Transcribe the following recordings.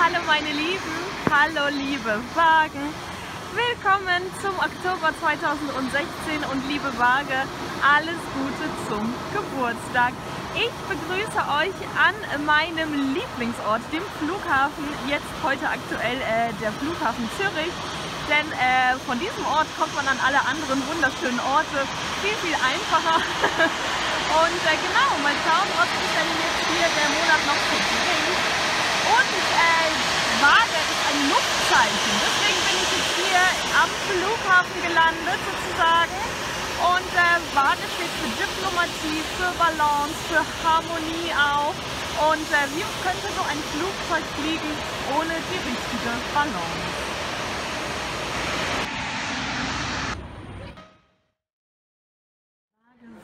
Hallo meine Lieben, hallo liebe Wagen. Willkommen zum Oktober 2016 und liebe Waage, alles Gute zum Geburtstag. Ich begrüße euch an meinem Lieblingsort, dem Flughafen, jetzt heute aktuell äh, der Flughafen Zürich. Denn äh, von diesem Ort kommt man an alle anderen wunderschönen Orte viel, viel einfacher. und äh, genau, mal schauen, ob sich denn jetzt hier der Monat noch verbringt. Und äh, Waage ist ein Luftzeichen. Deswegen bin ich jetzt hier am Flughafen gelandet sozusagen. Und äh, Waage steht für Diplomatie, für Balance, für Harmonie auch. Und äh, wie könnte so ein Flugzeug fliegen ohne die richtige Balance?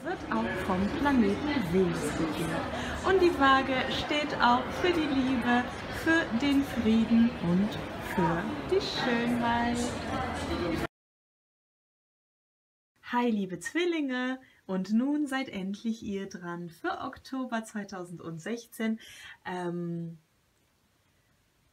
wird auch vom Planeten Venus regiert. Und die Waage steht auch für die Liebe, für den Frieden und für die Schönheit. Hi liebe Zwillinge und nun seid endlich ihr dran für Oktober 2016 ähm,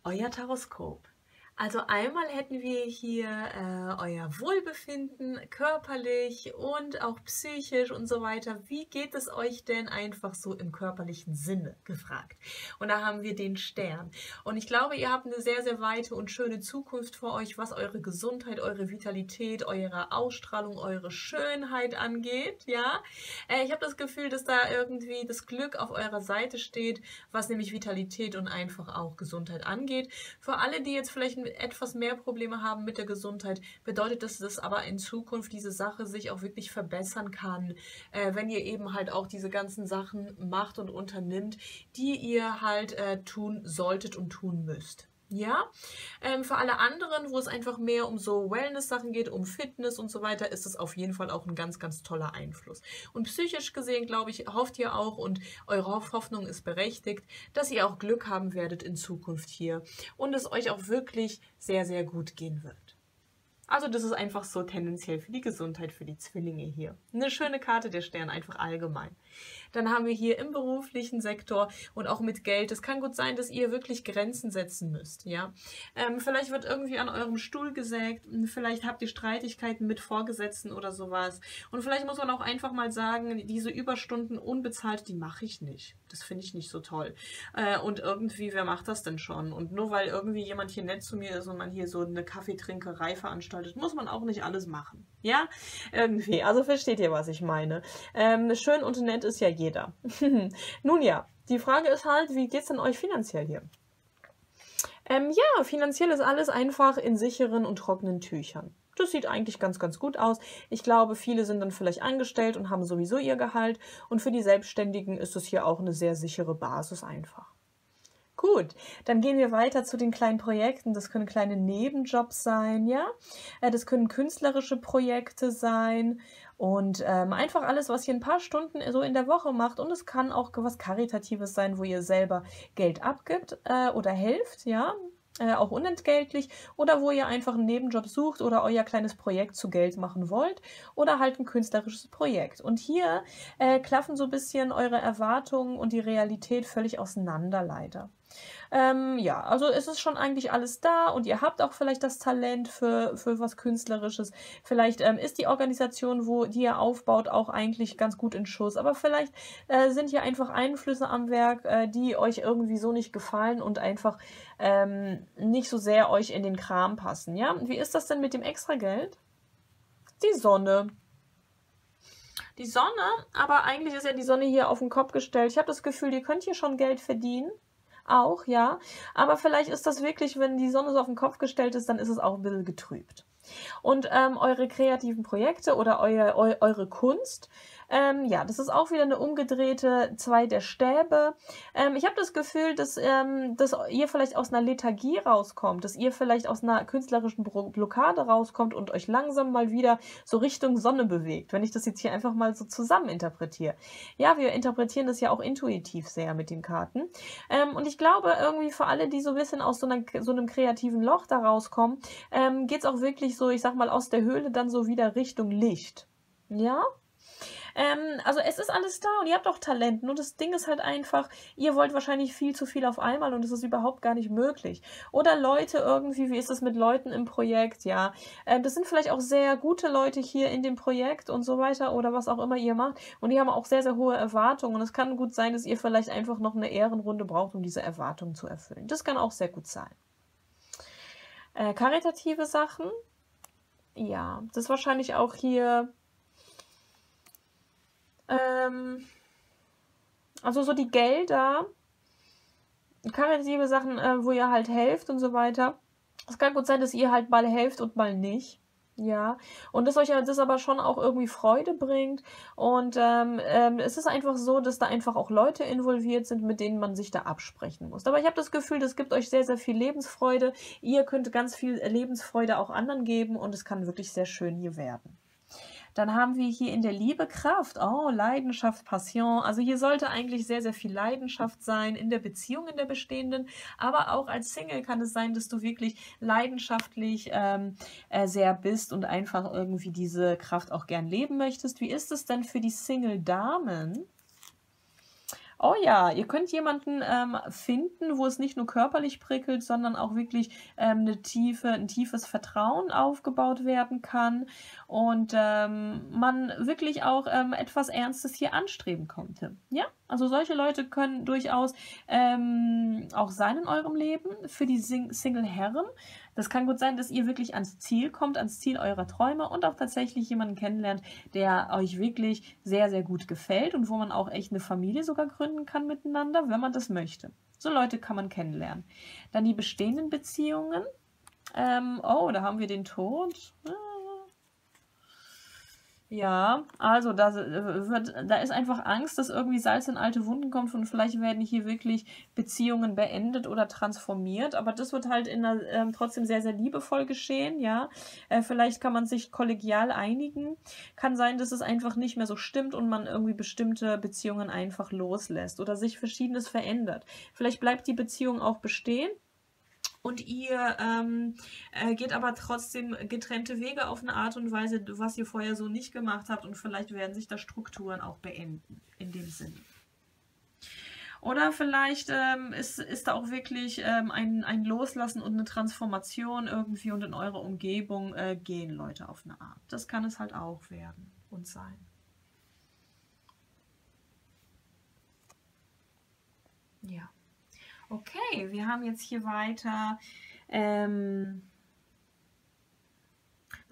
euer Taroskop. Also einmal hätten wir hier äh, euer Wohlbefinden körperlich und auch psychisch und so weiter. Wie geht es euch denn einfach so im körperlichen Sinne gefragt? Und da haben wir den Stern. Und ich glaube, ihr habt eine sehr, sehr weite und schöne Zukunft vor euch, was eure Gesundheit, eure Vitalität, eure Ausstrahlung, eure Schönheit angeht. Ja, äh, ich habe das Gefühl, dass da irgendwie das Glück auf eurer Seite steht, was nämlich Vitalität und einfach auch Gesundheit angeht. Für alle, die jetzt vielleicht etwas mehr Probleme haben mit der Gesundheit, bedeutet das, dass aber in Zukunft diese Sache sich auch wirklich verbessern kann, äh, wenn ihr eben halt auch diese ganzen Sachen macht und unternimmt, die ihr halt äh, tun solltet und tun müsst. Ja, ähm, für alle anderen, wo es einfach mehr um so Wellness-Sachen geht, um Fitness und so weiter, ist es auf jeden Fall auch ein ganz, ganz toller Einfluss. Und psychisch gesehen, glaube ich, hofft ihr auch und eure Hoffnung ist berechtigt, dass ihr auch Glück haben werdet in Zukunft hier und es euch auch wirklich sehr, sehr gut gehen wird. Also das ist einfach so tendenziell für die Gesundheit, für die Zwillinge hier. Eine schöne Karte der Stern, einfach allgemein. Dann haben wir hier im beruflichen Sektor und auch mit Geld. Es kann gut sein, dass ihr wirklich Grenzen setzen müsst. Ja, ähm, Vielleicht wird irgendwie an eurem Stuhl gesägt. Vielleicht habt ihr Streitigkeiten mit Vorgesetzten oder sowas. Und vielleicht muss man auch einfach mal sagen, diese Überstunden unbezahlt, die mache ich nicht. Das finde ich nicht so toll. Äh, und irgendwie, wer macht das denn schon? Und nur weil irgendwie jemand hier nett zu mir ist und man hier so eine Kaffeetrinkerei veranstaltet, muss man auch nicht alles machen. Ja, irgendwie. Also versteht ihr, was ich meine. Ähm, schön und nett ist ja jeder. Nun ja, die Frage ist halt, wie geht es denn euch finanziell hier? Ähm, ja, finanziell ist alles einfach in sicheren und trockenen Tüchern. Das sieht eigentlich ganz, ganz gut aus. Ich glaube, viele sind dann vielleicht angestellt und haben sowieso ihr Gehalt. Und für die Selbstständigen ist es hier auch eine sehr sichere Basis einfach. Gut, dann gehen wir weiter zu den kleinen Projekten. Das können kleine Nebenjobs sein, ja. Äh, das können künstlerische Projekte sein und ähm, einfach alles, was ihr ein paar Stunden so in der Woche macht. Und es kann auch was Karitatives sein, wo ihr selber Geld abgibt äh, oder helft, ja äh, auch unentgeltlich oder wo ihr einfach einen Nebenjob sucht oder euer kleines Projekt zu Geld machen wollt oder halt ein künstlerisches Projekt. Und hier äh, klaffen so ein bisschen eure Erwartungen und die Realität völlig auseinander leider. Ähm, ja, also es ist schon eigentlich alles da und ihr habt auch vielleicht das Talent für, für was Künstlerisches. Vielleicht ähm, ist die Organisation, wo die ihr aufbaut, auch eigentlich ganz gut in Schuss. Aber vielleicht äh, sind hier einfach Einflüsse am Werk, äh, die euch irgendwie so nicht gefallen und einfach ähm, nicht so sehr euch in den Kram passen. Ja, wie ist das denn mit dem Extrageld? Die Sonne die Sonne, aber eigentlich ist ja die Sonne hier auf den Kopf gestellt. Ich habe das Gefühl, ihr könnt hier schon Geld verdienen auch, ja. Aber vielleicht ist das wirklich, wenn die Sonne so auf den Kopf gestellt ist, dann ist es auch ein bisschen getrübt. Und ähm, eure kreativen Projekte oder euer, eu, eure Kunst ähm, ja, das ist auch wieder eine umgedrehte zwei der Stäbe. Ähm, ich habe das Gefühl, dass, ähm, dass ihr vielleicht aus einer Lethargie rauskommt, dass ihr vielleicht aus einer künstlerischen Blockade rauskommt und euch langsam mal wieder so Richtung Sonne bewegt, wenn ich das jetzt hier einfach mal so zusammen interpretiere. Ja, wir interpretieren das ja auch intuitiv sehr mit den Karten. Ähm, und ich glaube, irgendwie für alle, die so ein bisschen aus so, einer, so einem kreativen Loch da rauskommen, ähm, geht es auch wirklich so, ich sag mal, aus der Höhle dann so wieder Richtung Licht. Ja? Ähm, also es ist alles da und ihr habt auch Talent. Nur das Ding ist halt einfach, ihr wollt wahrscheinlich viel zu viel auf einmal und es ist überhaupt gar nicht möglich. Oder Leute irgendwie, wie ist es mit Leuten im Projekt? Ja, äh, das sind vielleicht auch sehr gute Leute hier in dem Projekt und so weiter oder was auch immer ihr macht. Und die haben auch sehr, sehr hohe Erwartungen. Und es kann gut sein, dass ihr vielleicht einfach noch eine Ehrenrunde braucht, um diese Erwartungen zu erfüllen. Das kann auch sehr gut sein. Äh, karitative Sachen. Ja, das ist wahrscheinlich auch hier ähm, also so die Gelder, karitative Sachen, äh, wo ihr halt helft und so weiter. Es kann gut sein, dass ihr halt mal helft und mal nicht. Ja, und dass euch das aber schon auch irgendwie Freude bringt. Und ähm, ähm, es ist einfach so, dass da einfach auch Leute involviert sind, mit denen man sich da absprechen muss. Aber ich habe das Gefühl, das gibt euch sehr, sehr viel Lebensfreude. Ihr könnt ganz viel Lebensfreude auch anderen geben und es kann wirklich sehr schön hier werden. Dann haben wir hier in der Liebe Kraft. Oh, Leidenschaft, Passion. Also hier sollte eigentlich sehr, sehr viel Leidenschaft sein in der Beziehung, in der bestehenden. Aber auch als Single kann es sein, dass du wirklich leidenschaftlich ähm, äh, sehr bist und einfach irgendwie diese Kraft auch gern leben möchtest. Wie ist es denn für die Single-Damen? Oh ja, ihr könnt jemanden ähm, finden, wo es nicht nur körperlich prickelt, sondern auch wirklich ähm, eine tiefe, ein tiefes Vertrauen aufgebaut werden kann und ähm, man wirklich auch ähm, etwas Ernstes hier anstreben konnte. Ja, also solche Leute können durchaus ähm, auch sein in eurem Leben. Für die Sing Single-Herren das kann gut sein, dass ihr wirklich ans Ziel kommt, ans Ziel eurer Träume und auch tatsächlich jemanden kennenlernt, der euch wirklich sehr, sehr gut gefällt und wo man auch echt eine Familie sogar gründen kann miteinander, wenn man das möchte. So Leute kann man kennenlernen. Dann die bestehenden Beziehungen. Ähm, oh, da haben wir den Tod. Ah ja, also da, äh, wird, da ist einfach Angst, dass irgendwie Salz in alte Wunden kommt und vielleicht werden hier wirklich Beziehungen beendet oder transformiert. Aber das wird halt in einer, ähm, trotzdem sehr, sehr liebevoll geschehen, ja. Äh, vielleicht kann man sich kollegial einigen. Kann sein, dass es einfach nicht mehr so stimmt und man irgendwie bestimmte Beziehungen einfach loslässt oder sich Verschiedenes verändert. Vielleicht bleibt die Beziehung auch bestehen und ihr ähm, äh, geht aber trotzdem getrennte Wege auf eine Art und Weise, was ihr vorher so nicht gemacht habt und vielleicht werden sich da Strukturen auch beenden in dem Sinne. Oder vielleicht ähm, ist, ist da auch wirklich ähm, ein, ein Loslassen und eine Transformation irgendwie und in eure Umgebung äh, gehen Leute auf eine Art. Das kann es halt auch werden und sein. Ja. Okay, wir haben jetzt hier weiter ähm,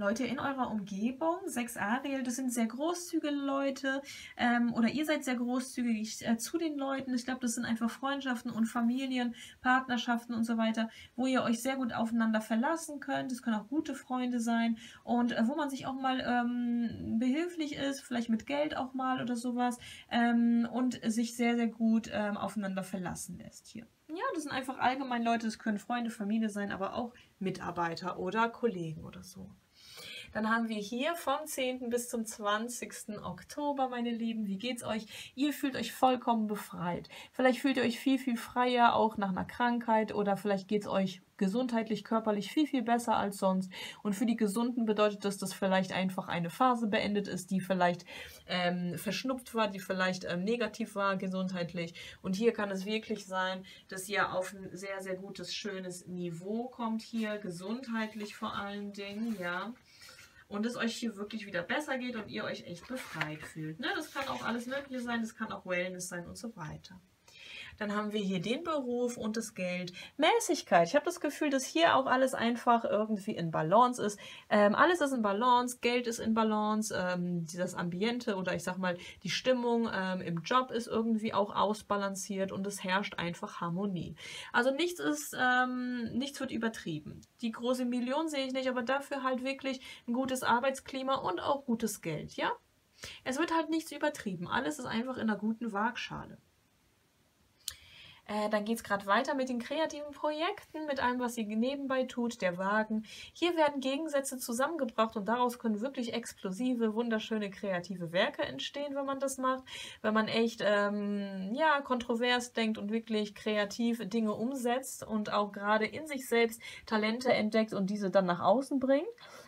Leute in eurer Umgebung, sechs Ariel, das sind sehr großzügige Leute ähm, oder ihr seid sehr großzügig äh, zu den Leuten. Ich glaube, das sind einfach Freundschaften und Familien, Partnerschaften und so weiter, wo ihr euch sehr gut aufeinander verlassen könnt. Es können auch gute Freunde sein und äh, wo man sich auch mal ähm, behilflich ist, vielleicht mit Geld auch mal oder sowas ähm, und sich sehr, sehr gut ähm, aufeinander verlassen lässt hier. Ja, das sind einfach allgemein Leute, das können Freunde, Familie sein, aber auch Mitarbeiter oder Kollegen oder so. Dann haben wir hier vom 10. bis zum 20. Oktober, meine Lieben. Wie geht's euch? Ihr fühlt euch vollkommen befreit. Vielleicht fühlt ihr euch viel, viel freier, auch nach einer Krankheit oder vielleicht geht's euch gesundheitlich, körperlich viel, viel besser als sonst. Und für die Gesunden bedeutet das, dass vielleicht einfach eine Phase beendet ist, die vielleicht ähm, verschnupft war, die vielleicht ähm, negativ war gesundheitlich. Und hier kann es wirklich sein, dass ihr auf ein sehr, sehr gutes, schönes Niveau kommt hier, gesundheitlich vor allen Dingen, ja und es euch hier wirklich wieder besser geht und ihr euch echt befreit fühlt. Ne? Das kann auch alles Mögliche sein, das kann auch Wellness sein und so weiter. Dann haben wir hier den Beruf und das Geld. Mäßigkeit. Ich habe das Gefühl, dass hier auch alles einfach irgendwie in Balance ist. Ähm, alles ist in Balance, Geld ist in Balance, ähm, das Ambiente oder ich sag mal die Stimmung ähm, im Job ist irgendwie auch ausbalanciert und es herrscht einfach Harmonie. Also nichts ist, ähm, nichts wird übertrieben. Die große Million sehe ich nicht, aber dafür halt wirklich ein gutes Arbeitsklima und auch gutes Geld, ja? Es wird halt nichts übertrieben. Alles ist einfach in einer guten Waagschale. Äh, dann geht es gerade weiter mit den kreativen Projekten, mit allem, was sie nebenbei tut, der Wagen. Hier werden Gegensätze zusammengebracht und daraus können wirklich explosive, wunderschöne kreative Werke entstehen, wenn man das macht. Wenn man echt, ähm, ja, kontrovers denkt und wirklich kreativ Dinge umsetzt und auch gerade in sich selbst Talente entdeckt und diese dann nach außen bringt.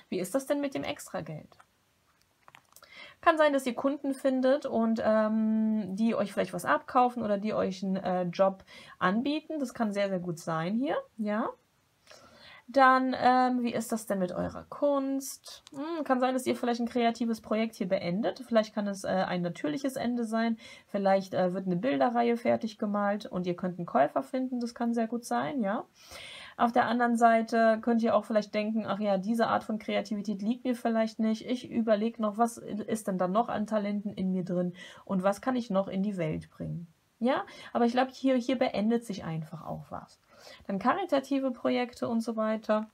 Wie ist das denn mit dem Extrageld? Kann sein, dass ihr Kunden findet und ähm, die euch vielleicht was abkaufen oder die euch einen äh, Job anbieten. Das kann sehr, sehr gut sein hier, ja. Dann, ähm, wie ist das denn mit eurer Kunst? Hm, kann sein, dass ihr vielleicht ein kreatives Projekt hier beendet. Vielleicht kann es äh, ein natürliches Ende sein. Vielleicht äh, wird eine Bilderreihe fertig gemalt und ihr könnt einen Käufer finden. Das kann sehr gut sein, ja. Auf der anderen Seite könnt ihr auch vielleicht denken, ach ja, diese Art von Kreativität liegt mir vielleicht nicht. Ich überlege noch, was ist denn da noch an Talenten in mir drin und was kann ich noch in die Welt bringen. Ja, aber ich glaube, hier, hier beendet sich einfach auch was. Dann karitative Projekte und so weiter.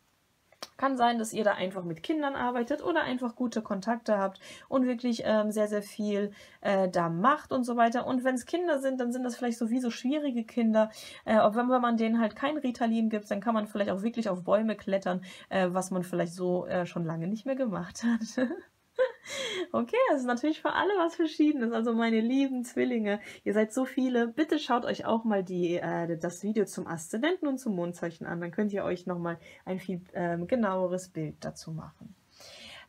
Kann sein, dass ihr da einfach mit Kindern arbeitet oder einfach gute Kontakte habt und wirklich ähm, sehr, sehr viel äh, da macht und so weiter. Und wenn es Kinder sind, dann sind das vielleicht sowieso schwierige Kinder. Äh, auch wenn, wenn man denen halt kein Ritalin gibt, dann kann man vielleicht auch wirklich auf Bäume klettern, äh, was man vielleicht so äh, schon lange nicht mehr gemacht hat. Okay, das ist natürlich für alle was Verschiedenes. Also meine lieben Zwillinge, ihr seid so viele. Bitte schaut euch auch mal die, äh, das Video zum Aszendenten und zum Mondzeichen an. Dann könnt ihr euch nochmal ein viel ähm, genaueres Bild dazu machen.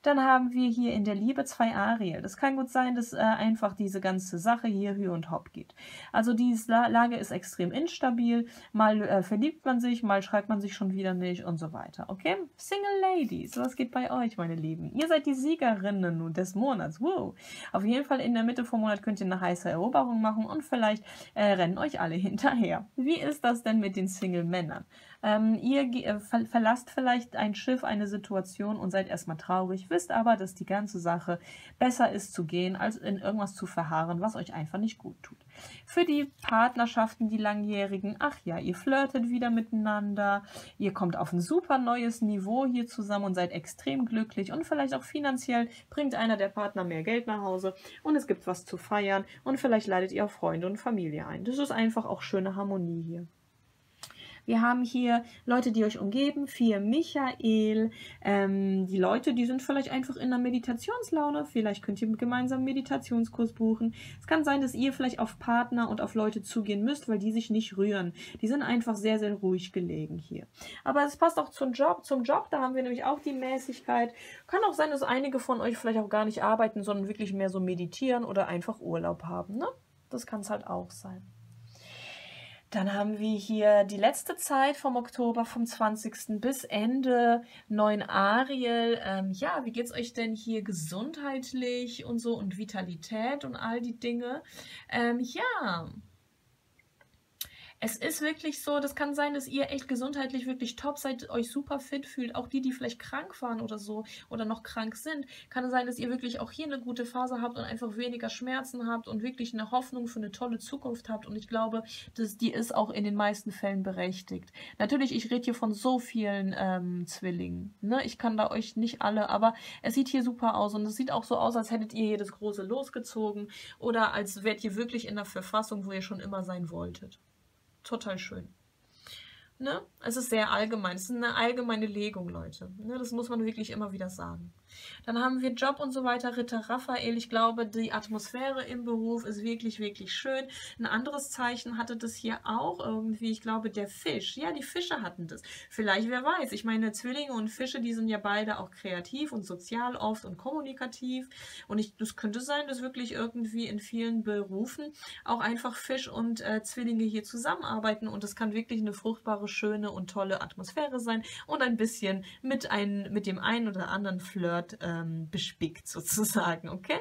Dann haben wir hier in der Liebe zwei Ariel. Das kann gut sein, dass äh, einfach diese ganze Sache hier Hü und Hop geht. Also die Lage ist extrem instabil. Mal äh, verliebt man sich, mal schreibt man sich schon wieder nicht und so weiter. Okay? Single Ladies, was geht bei euch, meine Lieben? Ihr seid die Siegerinnen des Monats. Wow. Auf jeden Fall in der Mitte vom Monat könnt ihr eine heiße Eroberung machen und vielleicht äh, rennen euch alle hinterher. Wie ist das denn mit den Single Männern? Ähm, ihr äh, ver verlasst vielleicht ein Schiff, eine Situation und seid erstmal traurig, wisst aber, dass die ganze Sache besser ist zu gehen, als in irgendwas zu verharren, was euch einfach nicht gut tut. Für die Partnerschaften, die langjährigen, ach ja, ihr flirtet wieder miteinander, ihr kommt auf ein super neues Niveau hier zusammen und seid extrem glücklich und vielleicht auch finanziell bringt einer der Partner mehr Geld nach Hause und es gibt was zu feiern und vielleicht ladet ihr auch Freunde und Familie ein. Das ist einfach auch schöne Harmonie hier. Wir haben hier Leute, die euch umgeben, vier Michael. Ähm, die Leute, die sind vielleicht einfach in einer Meditationslaune. Vielleicht könnt ihr gemeinsam einen Meditationskurs buchen. Es kann sein, dass ihr vielleicht auf Partner und auf Leute zugehen müsst, weil die sich nicht rühren. Die sind einfach sehr, sehr ruhig gelegen hier. Aber es passt auch zum Job. Zum Job, da haben wir nämlich auch die Mäßigkeit. Kann auch sein, dass einige von euch vielleicht auch gar nicht arbeiten, sondern wirklich mehr so meditieren oder einfach Urlaub haben. Ne? Das kann es halt auch sein. Dann haben wir hier die letzte Zeit vom Oktober, vom 20. bis Ende 9 Ariel. Ähm, ja, wie geht's euch denn hier gesundheitlich und so und Vitalität und all die Dinge? Ähm, ja, es ist wirklich so, das kann sein, dass ihr echt gesundheitlich wirklich top seid, euch super fit fühlt. Auch die, die vielleicht krank waren oder so oder noch krank sind, kann es sein, dass ihr wirklich auch hier eine gute Phase habt und einfach weniger Schmerzen habt und wirklich eine Hoffnung für eine tolle Zukunft habt. Und ich glaube, dass die ist auch in den meisten Fällen berechtigt. Natürlich, ich rede hier von so vielen ähm, Zwillingen. Ne? Ich kann da euch nicht alle, aber es sieht hier super aus und es sieht auch so aus, als hättet ihr hier das große losgezogen oder als wärt ihr wirklich in der Verfassung, wo ihr schon immer sein wolltet total schön. Ne? Es ist sehr allgemein. Es ist eine allgemeine Legung, Leute. Ne? Das muss man wirklich immer wieder sagen. Dann haben wir Job und so weiter. Ritter Raphael, ich glaube, die Atmosphäre im Beruf ist wirklich, wirklich schön. Ein anderes Zeichen hatte das hier auch irgendwie. Ich glaube, der Fisch. Ja, die Fische hatten das. Vielleicht, wer weiß. Ich meine, Zwillinge und Fische, die sind ja beide auch kreativ und sozial oft und kommunikativ. Und ich, das könnte sein, dass wirklich irgendwie in vielen Berufen auch einfach Fisch und äh, Zwillinge hier zusammenarbeiten. Und das kann wirklich eine fruchtbare, schöne und tolle Atmosphäre sein. Und ein bisschen mit, ein, mit dem einen oder anderen Flirt wird ähm, bespickt sozusagen, okay?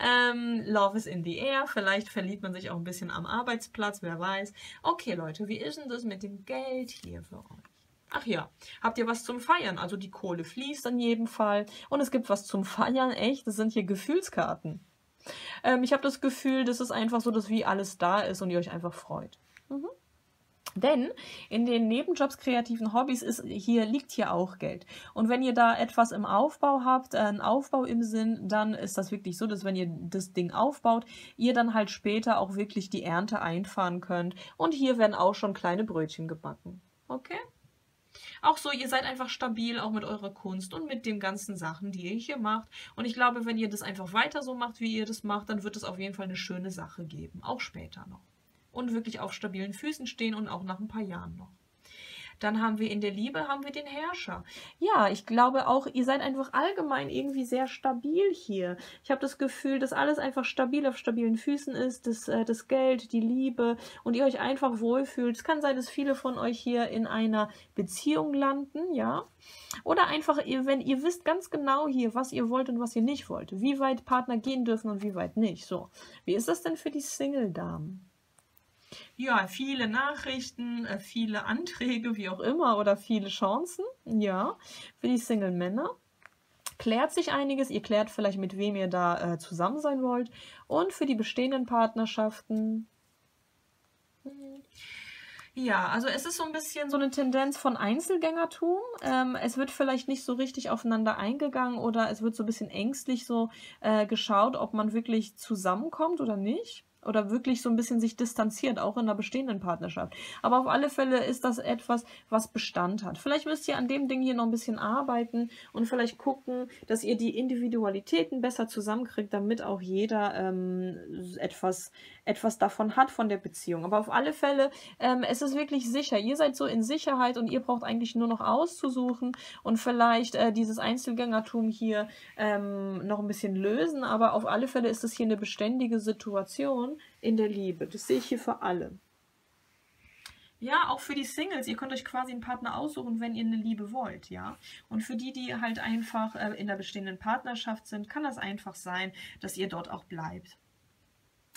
Ähm, Love is in the air, vielleicht verliebt man sich auch ein bisschen am Arbeitsplatz, wer weiß. Okay, Leute, wie ist denn das mit dem Geld hier für euch? Ach ja, habt ihr was zum Feiern? Also die Kohle fließt in jedem Fall. Und es gibt was zum Feiern, echt? Das sind hier Gefühlskarten. Ähm, ich habe das Gefühl, dass es einfach so, dass wie alles da ist und ihr euch einfach freut. Mhm. Denn in den Nebenjobs, kreativen Hobbys ist hier liegt hier auch Geld. Und wenn ihr da etwas im Aufbau habt, äh, einen Aufbau im Sinn, dann ist das wirklich so, dass wenn ihr das Ding aufbaut, ihr dann halt später auch wirklich die Ernte einfahren könnt. Und hier werden auch schon kleine Brötchen gebacken. Okay? Auch so, ihr seid einfach stabil, auch mit eurer Kunst und mit den ganzen Sachen, die ihr hier macht. Und ich glaube, wenn ihr das einfach weiter so macht, wie ihr das macht, dann wird es auf jeden Fall eine schöne Sache geben. Auch später noch und wirklich auf stabilen Füßen stehen und auch nach ein paar Jahren noch. Dann haben wir in der Liebe haben wir den Herrscher. Ja, ich glaube auch, ihr seid einfach allgemein irgendwie sehr stabil hier. Ich habe das Gefühl, dass alles einfach stabil auf stabilen Füßen ist, das, äh, das Geld, die Liebe und ihr euch einfach wohlfühlt. Es kann sein, dass viele von euch hier in einer Beziehung landen, ja. Oder einfach, wenn ihr wisst ganz genau hier, was ihr wollt und was ihr nicht wollt, wie weit Partner gehen dürfen und wie weit nicht. So, wie ist das denn für die Single-Damen? Ja, viele Nachrichten, äh, viele Anträge, wie auch immer, oder viele Chancen, ja, für die Single-Männer. Klärt sich einiges, ihr klärt vielleicht, mit wem ihr da äh, zusammen sein wollt. Und für die bestehenden Partnerschaften. Ja, also es ist so ein bisschen so eine Tendenz von Einzelgängertum. Ähm, es wird vielleicht nicht so richtig aufeinander eingegangen oder es wird so ein bisschen ängstlich so äh, geschaut, ob man wirklich zusammenkommt oder nicht oder wirklich so ein bisschen sich distanziert, auch in einer bestehenden Partnerschaft. Aber auf alle Fälle ist das etwas, was Bestand hat. Vielleicht müsst ihr an dem Ding hier noch ein bisschen arbeiten und vielleicht gucken, dass ihr die Individualitäten besser zusammenkriegt, damit auch jeder ähm, etwas, etwas davon hat von der Beziehung. Aber auf alle Fälle, ähm, es ist wirklich sicher. Ihr seid so in Sicherheit und ihr braucht eigentlich nur noch auszusuchen und vielleicht äh, dieses Einzelgängertum hier ähm, noch ein bisschen lösen. Aber auf alle Fälle ist es hier eine beständige Situation in der Liebe. Das sehe ich hier für alle. Ja, auch für die Singles. Ihr könnt euch quasi einen Partner aussuchen, wenn ihr eine Liebe wollt, ja. Und für die, die halt einfach äh, in der bestehenden Partnerschaft sind, kann das einfach sein, dass ihr dort auch bleibt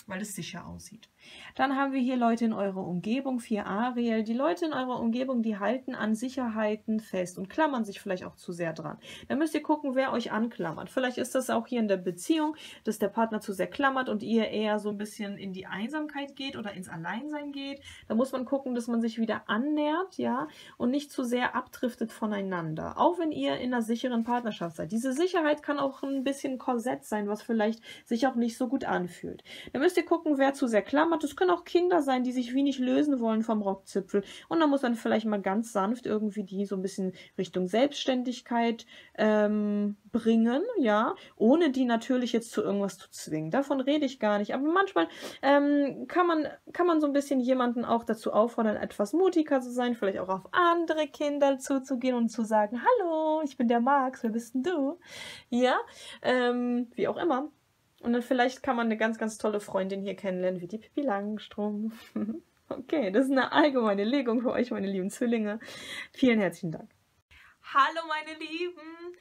weil es sicher aussieht. Dann haben wir hier Leute in eurer Umgebung, 4 Ariel. Die Leute in eurer Umgebung, die halten an Sicherheiten fest und klammern sich vielleicht auch zu sehr dran. Dann müsst ihr gucken, wer euch anklammert. Vielleicht ist das auch hier in der Beziehung, dass der Partner zu sehr klammert und ihr eher so ein bisschen in die Einsamkeit geht oder ins Alleinsein geht. Da muss man gucken, dass man sich wieder annähert, ja, und nicht zu sehr abdriftet voneinander. Auch wenn ihr in einer sicheren Partnerschaft seid. Diese Sicherheit kann auch ein bisschen Korsett sein, was vielleicht sich auch nicht so gut anfühlt. Da müsst ihr gucken, wer zu sehr klammert. Es können auch Kinder sein, die sich wenig lösen wollen vom Rockzipfel. Und dann muss man vielleicht mal ganz sanft irgendwie die so ein bisschen Richtung Selbstständigkeit ähm, bringen, ja, ohne die natürlich jetzt zu irgendwas zu zwingen. Davon rede ich gar nicht. Aber manchmal ähm, kann, man, kann man so ein bisschen jemanden auch dazu auffordern, etwas mutiger zu sein, vielleicht auch auf andere Kinder zuzugehen und zu sagen, hallo, ich bin der Max, wer bist denn du? Ja, ähm, wie auch immer. Und dann vielleicht kann man eine ganz, ganz tolle Freundin hier kennenlernen, wie die Pippi Langstrumpf. okay, das ist eine allgemeine Legung für euch, meine lieben Zwillinge. Vielen herzlichen Dank. Hallo, meine Lieben.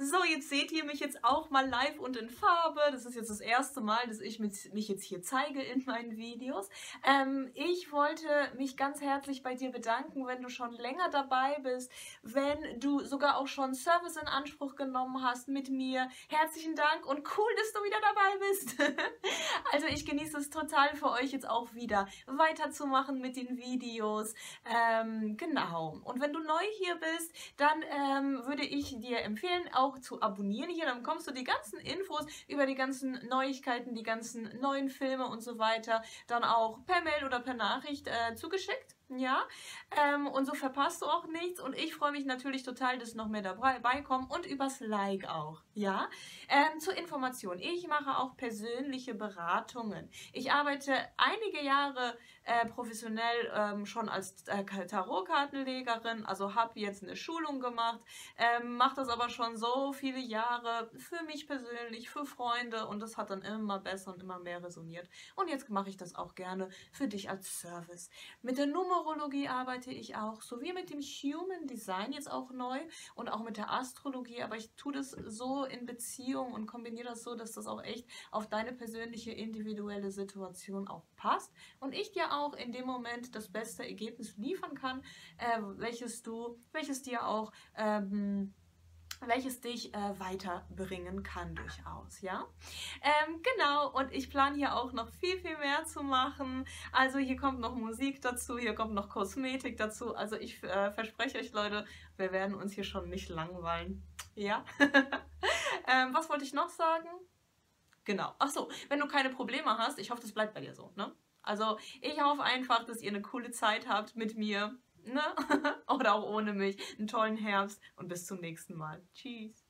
So, jetzt seht ihr mich jetzt auch mal live und in Farbe. Das ist jetzt das erste Mal, dass ich mich jetzt hier zeige in meinen Videos. Ähm, ich wollte mich ganz herzlich bei dir bedanken, wenn du schon länger dabei bist, wenn du sogar auch schon Service in Anspruch genommen hast mit mir. Herzlichen Dank und cool, dass du wieder dabei bist. also ich genieße es total für euch jetzt auch wieder weiterzumachen mit den Videos. Ähm, genau. Und wenn du neu hier bist, dann ähm, würde ich dir empfehlen, auch auch zu abonnieren hier. Dann bekommst du die ganzen Infos über die ganzen Neuigkeiten, die ganzen neuen Filme und so weiter dann auch per Mail oder per Nachricht äh, zugeschickt. Ja, ähm, und so verpasst du auch nichts. Und ich freue mich natürlich total, dass noch mehr dabei kommen und übers Like auch. Ja, ähm, zur Information. Ich mache auch persönliche Beratungen. Ich arbeite einige Jahre äh, professionell ähm, schon als äh, Tarotkartenlegerin, also habe jetzt eine Schulung gemacht, ähm, mache das aber schon so viele Jahre für mich persönlich, für Freunde und das hat dann immer besser und immer mehr resoniert. Und jetzt mache ich das auch gerne für dich als Service. Mit der Nummer Numerologie arbeite ich auch, sowie mit dem Human Design jetzt auch neu und auch mit der Astrologie, aber ich tue das so in Beziehung und kombiniere das so, dass das auch echt auf deine persönliche individuelle Situation auch passt und ich dir auch in dem Moment das beste Ergebnis liefern kann, äh, welches du, welches dir auch ähm, welches dich äh, weiterbringen kann durchaus, ja. Ähm, genau, und ich plane hier auch noch viel, viel mehr zu machen. Also hier kommt noch Musik dazu, hier kommt noch Kosmetik dazu. Also ich äh, verspreche euch, Leute, wir werden uns hier schon nicht langweilen, ja. ähm, was wollte ich noch sagen? Genau, ach so, wenn du keine Probleme hast, ich hoffe, das bleibt bei dir so, ne? Also ich hoffe einfach, dass ihr eine coole Zeit habt mit mir ne? Oder auch ohne mich. Einen tollen Herbst und bis zum nächsten Mal. Tschüss.